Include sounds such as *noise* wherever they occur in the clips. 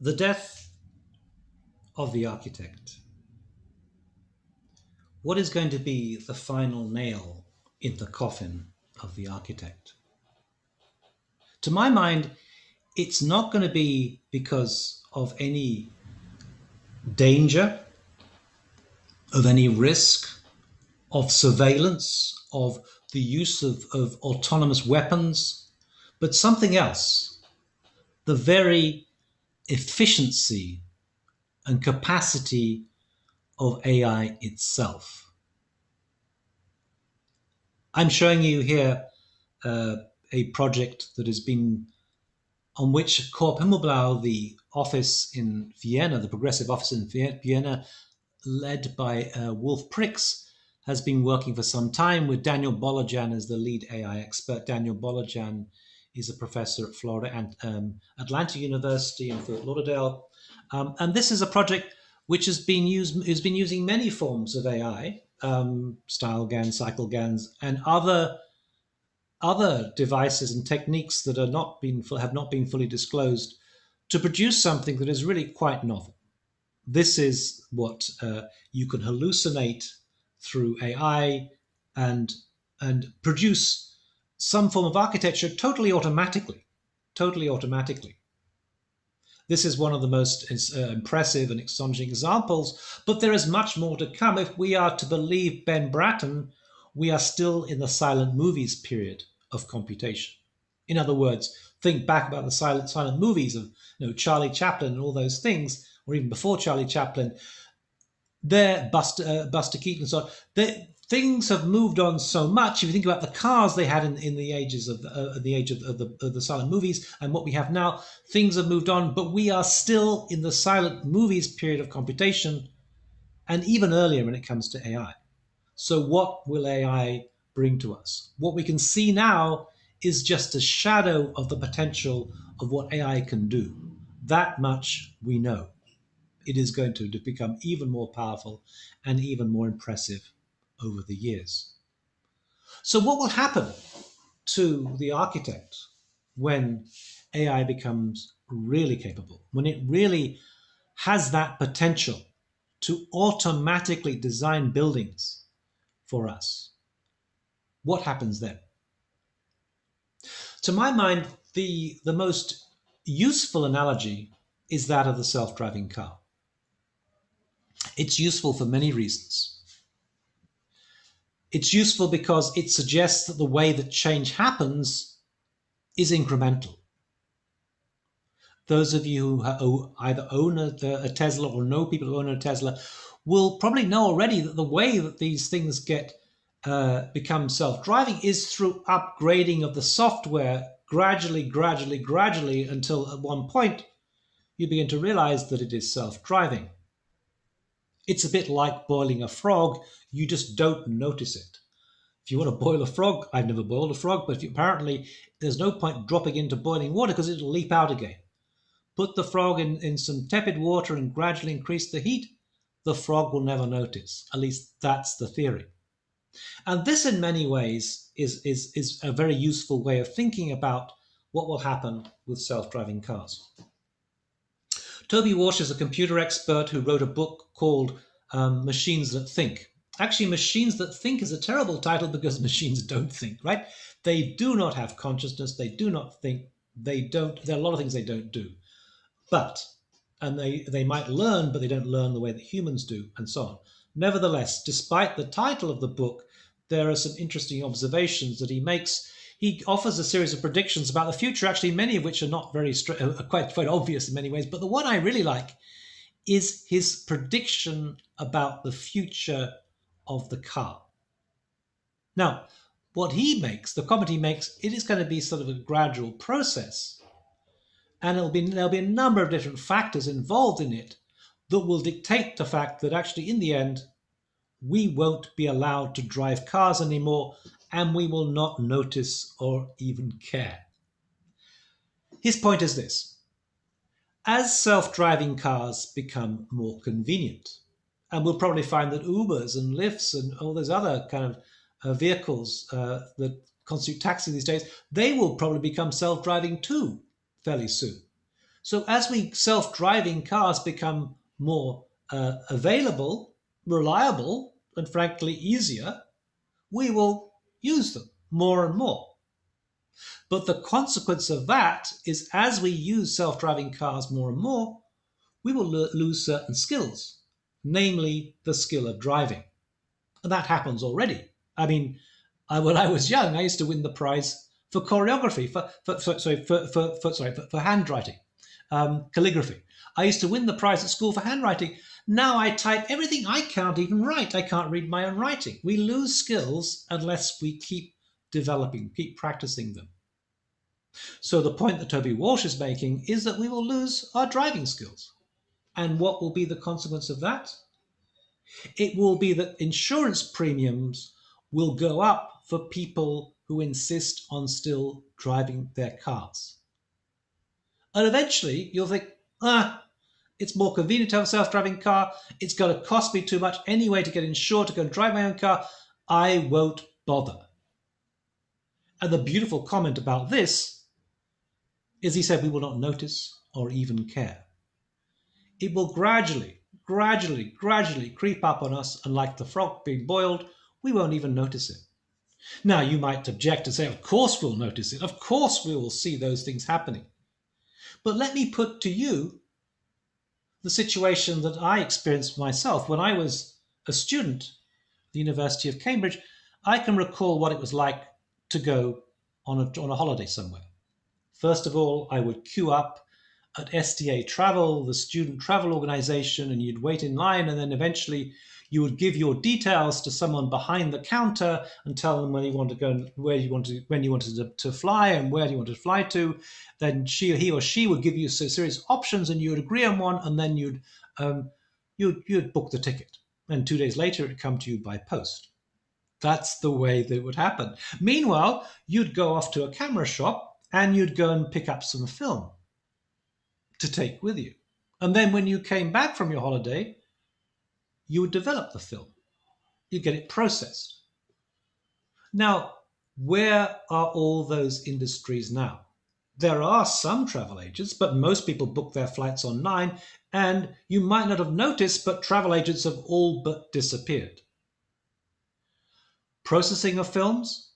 The death of the architect. What is going to be the final nail in the coffin of the architect? To my mind, it's not going to be because of any danger, of any risk, of surveillance, of the use of, of autonomous weapons, but something else. The very efficiency and capacity of AI itself. I'm showing you here uh, a project that has been on which Coop Himmelblau, the office in Vienna, the progressive office in Vienna, led by uh, Wolf Prix, has been working for some time with Daniel Bolojan as the lead AI expert. Daniel Bolojan is a professor at Florida and um, Atlantic University in Fort Lauderdale. Um, and this is a project which has been used has been using many forms of AI, um, style GANs, cycle GANs, and other other devices and techniques that are not been have not been fully disclosed to produce something that is really quite novel. This is what uh, you can hallucinate through AI and and produce some form of architecture totally automatically, totally automatically. This is one of the most uh, impressive and astonishing examples, but there is much more to come. If we are to believe Ben Bratton, we are still in the silent movies period of computation. In other words, think back about the silent silent movies of you know Charlie Chaplin and all those things, or even before Charlie Chaplin. There, Buster, uh, Buster Keaton, so on. They, things have moved on so much. If you think about the cars they had in, in the ages of the, uh, the age of, of, the, of the silent movies and what we have now, things have moved on, but we are still in the silent movies period of computation, and even earlier when it comes to AI. So, what will AI bring to us? What we can see now is just a shadow of the potential of what AI can do. That much we know. It is going to become even more powerful and even more impressive over the years. So, what will happen to the architect when AI becomes really capable, when it really has that potential to automatically design buildings for us? What happens then? To my mind, the, the most useful analogy is that of the self driving car. It's useful for many reasons. It's useful because it suggests that the way that change happens is incremental. Those of you who either own a, Tesla or know people who own a Tesla will probably know already that the way that these things get uh, become self-driving is through upgrading of the software gradually, gradually, gradually until at one point you begin to realize that it is self-driving. It's a bit like boiling a frog, you just don't notice it. If you want to boil a frog, I've never boiled a frog, but you, apparently there's no point dropping into boiling water because it'll leap out again. Put the frog in, in some tepid water and gradually increase the heat, the frog will never notice. At least that's the theory. And this, in many ways, is, is, is a very useful way of thinking about what will happen with self driving cars. Toby Walsh is a computer expert who wrote a book called um, Machines That Think. Actually, Machines That Think is a terrible title because *laughs* machines don't think, right? They do not have consciousness, they do not think, they don't, there are a lot of things they don't do. But, and they, they might learn, but they don't learn the way that humans do, and so on. Nevertheless, despite the title of the book, there are some interesting observations that he makes he offers a series of predictions about the future, actually, many of which are not very straight, uh, quite, quite obvious in many ways. But the one I really like is his prediction about the future of the car. Now, what he makes, the comment he makes, it is going to be sort of a gradual process. And it'll be, there'll be a number of different factors involved in it that will dictate the fact that actually, in the end, we won't be allowed to drive cars anymore and we will not notice or even care. His point is this as self driving cars become more convenient, and we'll probably find that Ubers and Lyfts and all those other kind of uh, vehicles uh, that constitute taxi these days, they will probably become self driving too fairly soon. So as we self-driving cars become more uh, available, reliable, and frankly easier, we will use them more and more. But the consequence of that is as we use self driving cars more and more, we will lo- lose certain skills, namely the skill of driving. And that happens already. I mean, I, when I was young, I used to win the prize for choreography, for, for, for sorry, for, for, for, sorry, for handwriting, um, calligraphy. I used to win the prize at school for handwriting. Now I type everything I can't even write. I can't read my own writing. We lose skills unless we keep developing, keep practicing them. So the point that Toby Walsh is making is that we will lose our driving skills. And what will be the consequence of that? It will be that insurance premiums will go up for people who insist on still driving their cars. And eventually you'll think, ah, it's more convenient to have a self driving car. It's going to cost me too much anyway to get insured to go and drive my own car. I won't bother. And the beautiful comment about this is he said, we will not notice or even care. It will gradually, gradually, gradually creep up on us, and like the frog being boiled, we won't even notice it. Now, you might object and say, of course we'll notice it. Of course we will see those things happening. But let me put to you the situation that I experienced myself when I was a student at the University of Cambridge. I can recall what it was like to go on a, on a holiday somewhere. First of all, I would queue up at STA Travel, the student travel organization, and you'd wait in line, and then eventually you would give your details to someone behind the counter and tell them when you want to go and where you wanted when you wanted to, to fly and where you wanted to fly to. Then she, he or she would give you a series of options, and you would agree on one, and then you'd um, you'd you'd book the ticket. And two days later, it'd come to you by post. That's the way that would happen. Meanwhile, you'd go off to a camera shop and you'd go and pick up some film to take with you. And then when you came back from your holiday, you would develop the film. You get it processed. Now, where are all those industries now? There are some travel agents, but most people book their flights online, and you might not have noticed, but travel agents have all but disappeared. Processing of films,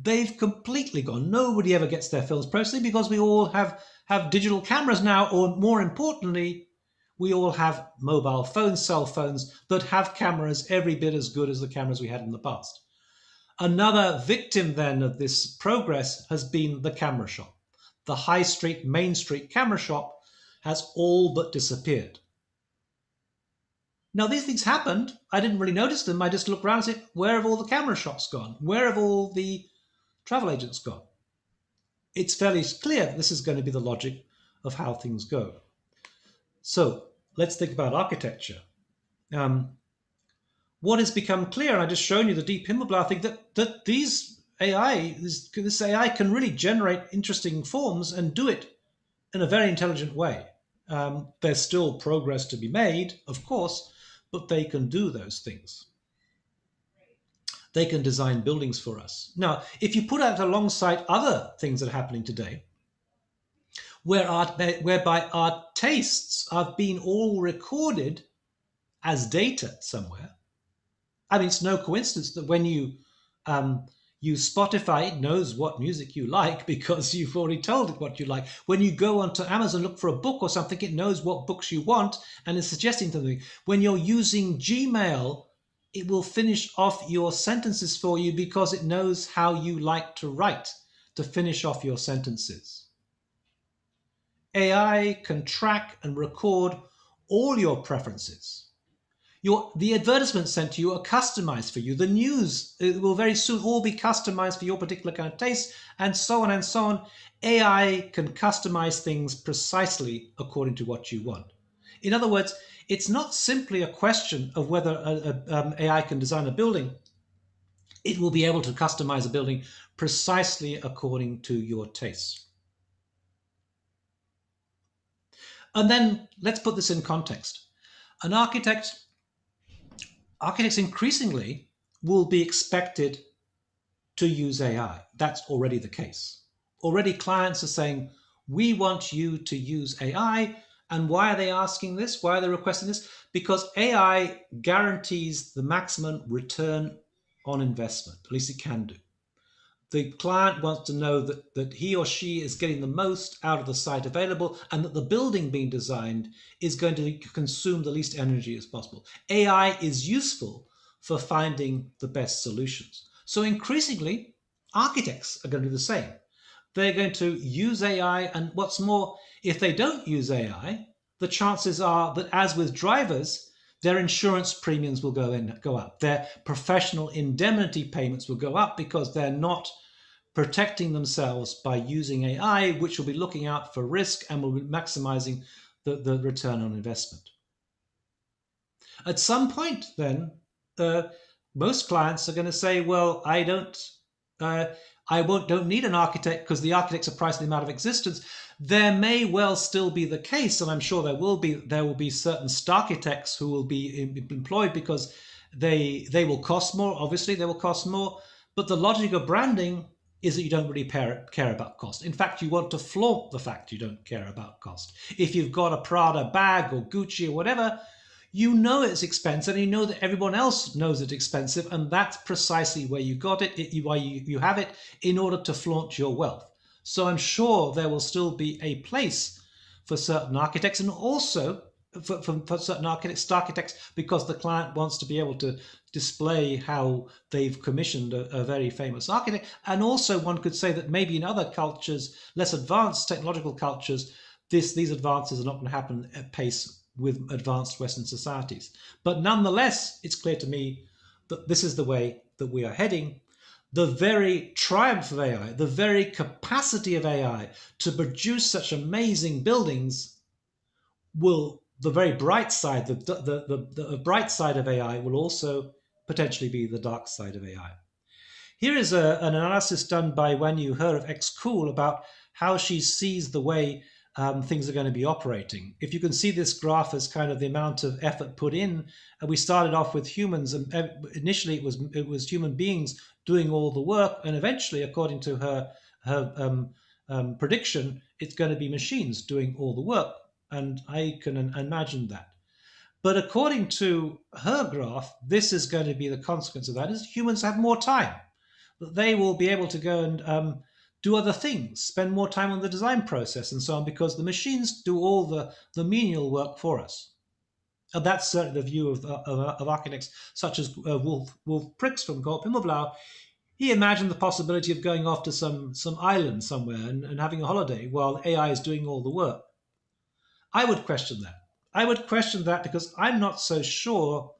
they've completely gone. Nobody ever gets their films processed because we all have, have digital cameras now, or more importantly, we all have mobile phones, cell phones that have cameras every bit as good as the cameras we had in the past. Another victim then of this progress has been the camera shop. The high street, main street camera shop has all but disappeared. Now, these things happened. I didn't really notice them. I just looked around and said, where have all the camera shops gone? Where have all the travel agents gone? It's fairly clear this is going to be the logic of how things go. So let's think about architecture. Um, what has become clear, and I just shown you the deep Himmelblau thing, that, that these AI, this, this AI can really generate interesting forms and do it in a very intelligent way. Um, there's still progress to be made, of course, but they can do those things. They can design buildings for us. Now, if you put that alongside other things that are happening today, where our, whereby our tastes have been all recorded as data somewhere. I mean, it's no coincidence that when you um, use Spotify, it knows what music you like *laughs* because you've already told it what you like. When you go onto Amazon, look for a book or something, it knows what books you want and is suggesting something. When you're using Gmail, it will finish off your sentences for you because it knows how you like to write to finish off your sentences. AI can track and record all your preferences. Your, the advertisements sent to you are customized for you. The news will very soon all be customized for your particular kind of taste, and so on and so on. AI can customize things precisely according to what you want. In other words, it's not simply a question of whether a, a, um, AI can design a building. It will be able to customize a building precisely according to your tastes. And then let's put this in context. An architect, architects increasingly will be expected to use AI. That's already the case. Already clients are saying, We want you to use AI. And why are they asking this? Why are they requesting this? Because AI guarantees the maximum return on investment, at least it can do. The client wants to know that, that he or she is getting the most out of the site available and that the building being designed is going to consume the least energy as possible. AI is useful for finding the best solutions. So increasingly, architects are going to do the same. They're going to use AI, and what's more, if they don't use AI, the chances are that, as with drivers, their insurance premiums will go in go up. Their professional indemnity payments will go up because they're not protecting themselves by using AI, which will be looking out for risk and will be maximizing the, the return on investment. At some point, then, uh, most clients are going to say, "Well, I don't, uh, I won't, don't need an architect because the architects are pricing them out of existence." There may well still be the case, and I'm sure there will be there will be certain architects who will be employed because they they will cost more. Obviously, they will cost more. But the logic of branding is that you don't really care, care about cost. In fact, you want to flaunt the fact you don't care about cost. If you've got a Prada bag or Gucci or whatever, you know it's expensive and you know that everyone else knows it's expensive and that's precisely where you got it, it why you, you have it in order to flaunt your wealth. So i'm sure there will still be a place for certain architects and also for, for, for certain architects architects because the client wants to be able to display how they've commissioned a, a very famous architect. And also one could say that maybe in other cultures less advanced technological cultures this these advances are not going to happen at pace with advanced Western societies. But nonetheless, it's clear to me that this is the way that we are heading. The very triumph of AI, the very capacity of AI to produce such amazing buildings will the very bright side, the, the, the, the bright side of AI will also potentially be the dark side of AI. Here is a, an analysis done by Wanyu He of XKool about how she sees the way um, things are going to be operating. If you can see this graph as kind of the amount of effort put in, and we started off with humans, and initially it was it was human beings doing all the work, and eventually, according to her her um, um, prediction, it's going to be machines doing all the work, and I can imagine that. But according to her graph, this is going to be the consequence of that: is humans have more time, that they will be able to go and um, do other things, spend more time on the design process and so on, because the machines do all the, the menial work for us. And that's certainly the view of, of, of architects such as uh, Wolf, Wolf Prix from Coop Himmelblau. He imagined the possibility of going off to some, some island somewhere and, and having a holiday while AI is doing all the work. I would question that. I would question that because I'm not so sure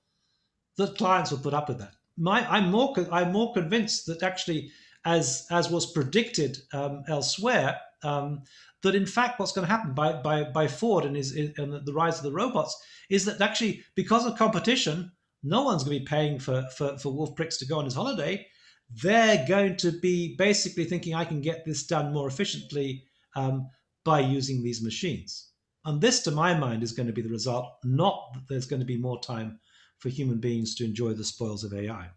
that clients will put up with that. My, I'm more I'm more convinced that actually as as was predicted um, elsewhere, um, that in fact what's going to happen by by by Ford and his and the rise of the robots is that actually because of competition, no one's going to be paying for for, for Wolf Prix to go on his holiday. They're going to be basically thinking I can get this done more efficiently um, by using these machines. And this, to my mind, is going to be the result, not that there's going to be more time for human beings to enjoy the spoils of AI.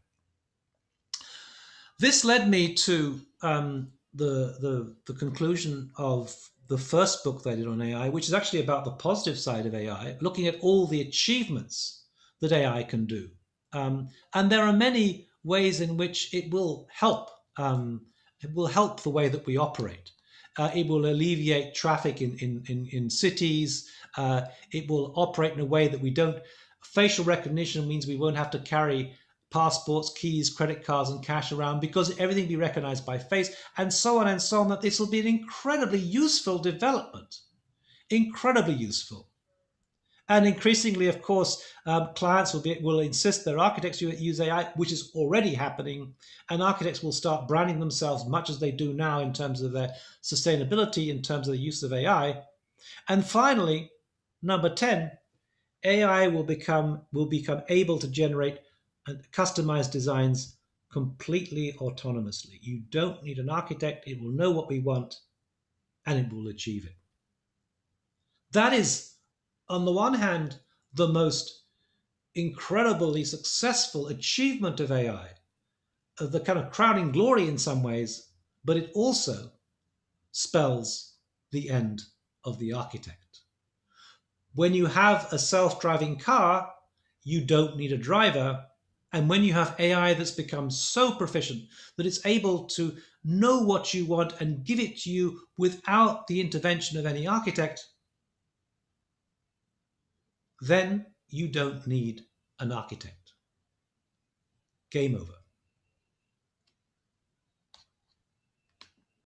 This led me to um, the, the, the conclusion of the first book that I did on AI, which is actually about the positive side of AI, looking at all the achievements that AI can do. Um, and there are many ways in which it will help. Um, it will help the way that we operate. Uh, it will alleviate traffic in, in, in, in cities. Uh, it will operate in a way that we don't. Facial recognition means we won't have to carry passports, keys, credit cards, and cash around because everything be recognized by face, and so on and so on. That this will be an incredibly useful development, incredibly useful. And increasingly, of course, um, clients will be will insist their architects use AI, which is already happening, and architects will start branding themselves much as they do now in terms of their sustainability, in terms of the use of AI. And finally, number ten, AI will become will become able to generate and customize designs completely autonomously. You don't need an architect, it will know what we want and it will achieve it. That is, on the one hand, the most incredibly successful achievement of AI, uh, the kind of crowning glory in some ways, but it also spells the end of the architect. When you have a self driving car, you don't need a driver. And when you have AI that's become so proficient that it's able to know what you want and give it to you without the intervention of any architect, then you don't need an architect. Game over.